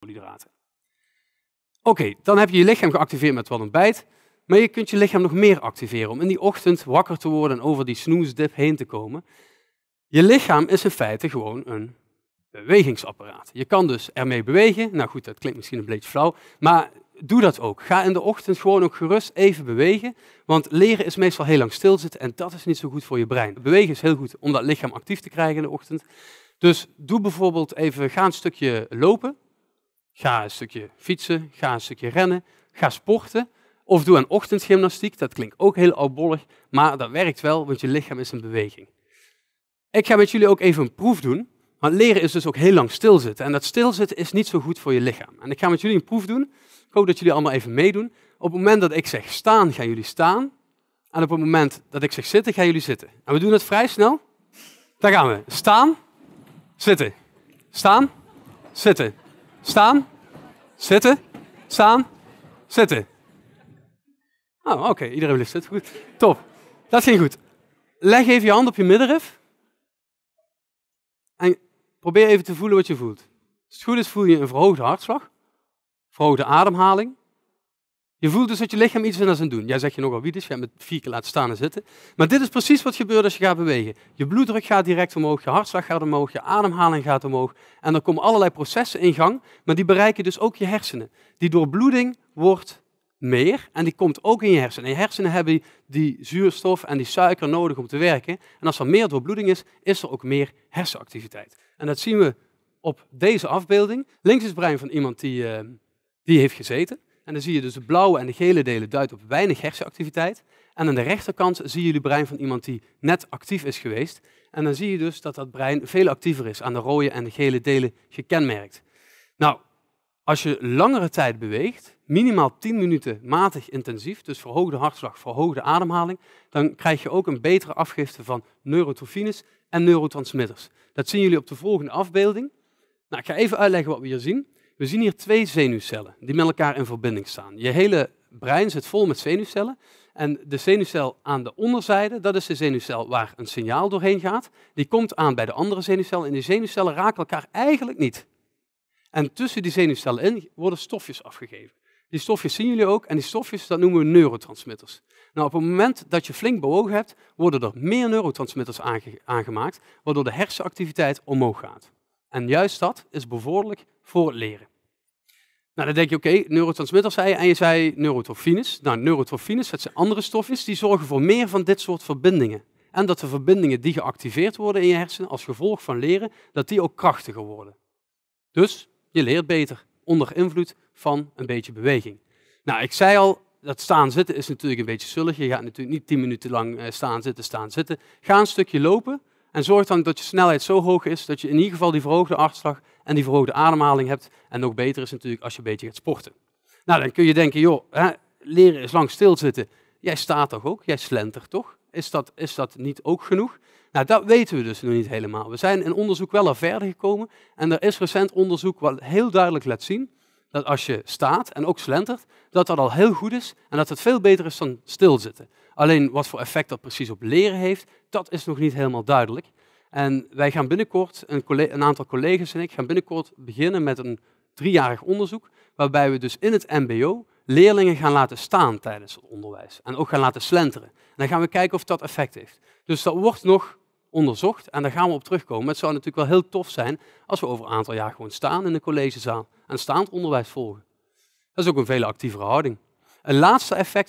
koolhydraten. Oké, dan heb je je lichaam geactiveerd met wat ontbijt. Maar je kunt je lichaam nog meer activeren om in die ochtend wakker te worden en over die snoesdip heen te komen. Je lichaam is in feite gewoon een bewegingsapparaat. Je kan dus ermee bewegen. Nou goed, dat klinkt misschien een beetje flauw, maar doe dat ook. Ga in de ochtend gewoon ook gerust even bewegen, want leren is meestal heel lang stilzitten en dat is niet zo goed voor je brein. Bewegen is heel goed om dat lichaam actief te krijgen in de ochtend. Dus doe bijvoorbeeld even, ga een stukje lopen, ga een stukje fietsen, ga een stukje rennen, ga sporten. Of doe een ochtendgymnastiek, dat klinkt ook heel oudbollig, maar dat werkt wel, want je lichaam is in beweging. Ik ga met jullie ook even een proef doen, want leren is dus ook heel lang stilzitten. En dat stilzitten is niet zo goed voor je lichaam. En ik ga met jullie een proef doen. Ik hoop dat jullie allemaal even meedoen. Op het moment dat ik zeg staan, gaan jullie staan. En op het moment dat ik zeg zitten, gaan jullie zitten. En we doen het vrij snel. Daar gaan we. Staan, zitten. Staan, zitten. Staan, zitten, staan, zitten. Oh, oké. Iedereen blijft zitten. Goed. Top. Dat ging goed. Leg even je hand op je middenrif. En probeer even te voelen wat je voelt. Als het goed is, voel je een verhoogde hartslag. Verhoogde ademhaling. Je voelt dus dat je lichaam iets is aan het doen. Jij zegt je nogal wie dus, je hebt met vier keer laten staan en zitten. Maar dit is precies wat gebeurt als je gaat bewegen. Je bloeddruk gaat direct omhoog, je hartslag gaat omhoog, je ademhaling gaat omhoog. En er komen allerlei processen in gang, maar die bereiken dus ook je hersenen. Die doorbloeding wordt meer en die komt ook in je hersenen. En je hersenen hebben die zuurstof en die suiker nodig om te werken. En als er meer doorbloeding is, is er ook meer hersenactiviteit. En dat zien we op deze afbeelding. Links is het brein van iemand die, uh, die heeft gezeten. En dan zie je dus de blauwe en de gele delen duidt op weinig hersenactiviteit. En aan de rechterkant zie je brein van iemand die net actief is geweest. En dan zie je dus dat dat brein veel actiever is, aan de rode en de gele delen gekenmerkt. Nou, als je langere tijd beweegt, minimaal 10 minuten matig intensief, dus verhoogde hartslag, verhoogde ademhaling, dan krijg je ook een betere afgifte van neurotrofines en neurotransmitters. Dat zien jullie op de volgende afbeelding. Nou, ik ga even uitleggen wat we hier zien. We zien hier twee zenuwcellen die met elkaar in verbinding staan. Je hele brein zit vol met zenuwcellen. En de zenuwcel aan de onderzijde, dat is de zenuwcel waar een signaal doorheen gaat. Die komt aan bij de andere zenuwcel en die zenuwcellen raken elkaar eigenlijk niet. En tussen die zenuwcellen in worden stofjes afgegeven. Die stofjes zien jullie ook en die stofjes dat noemen we neurotransmitters. Nou, op het moment dat je flink bewogen hebt, worden er meer neurotransmitters aangemaakt, waardoor de hersenactiviteit omhoog gaat. En juist dat is bevorderlijk voor het leren. Nou, dan denk je, oké, neurotransmitters zei je, en je zei neurotrofines. Nou, neurotrofines, dat zijn andere stofjes, die zorgen voor meer van dit soort verbindingen. En dat de verbindingen die geactiveerd worden in je hersenen als gevolg van leren, dat die ook krachtiger worden. Dus je leert beter onder invloed van een beetje beweging. Nou, ik zei al, dat staan zitten is natuurlijk een beetje zullig. Je gaat natuurlijk niet tien minuten lang eh, staan zitten, staan zitten. Ga een stukje lopen en zorg dan dat je snelheid zo hoog is dat je in ieder geval die verhoogde hartslag en die verhoogde ademhaling hebt. En nog beter is natuurlijk als je een beetje gaat sporten. Nou, dan kun je denken, joh, hè, leren is lang stilzitten. Jij staat toch ook? Jij slentert toch? Is dat, is dat niet ook genoeg? Nou, dat weten we dus nog niet helemaal. We zijn in onderzoek wel al verder gekomen. En er is recent onderzoek wat heel duidelijk laat zien dat als je staat en ook slentert, dat dat al heel goed is en dat het veel beter is dan stilzitten. Alleen wat voor effect dat precies op leren heeft, dat is nog niet helemaal duidelijk. En wij gaan binnenkort, een, een aantal collega's en ik, gaan binnenkort beginnen met een driejarig onderzoek, waarbij we dus in het mbo leerlingen gaan laten staan tijdens het onderwijs. En ook gaan laten slenteren. En dan gaan we kijken of dat effect heeft. Dus dat wordt nog onderzocht en daar gaan we op terugkomen. Het zou natuurlijk wel heel tof zijn als we over een aantal jaar gewoon staan in de collegezaal en staand onderwijs volgen. Dat is ook een veel actievere houding. Een laatste effect